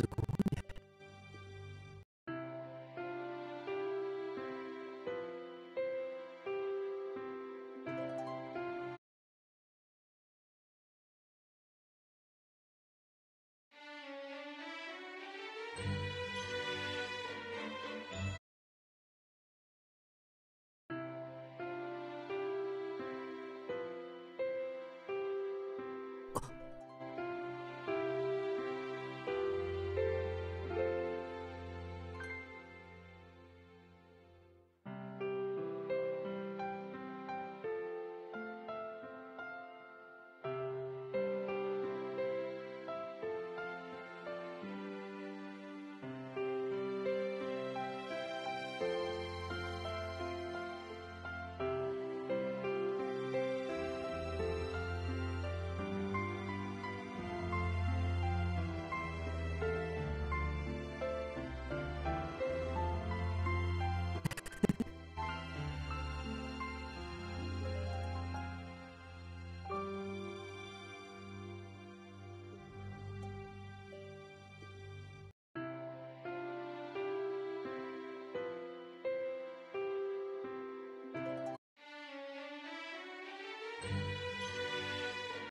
physical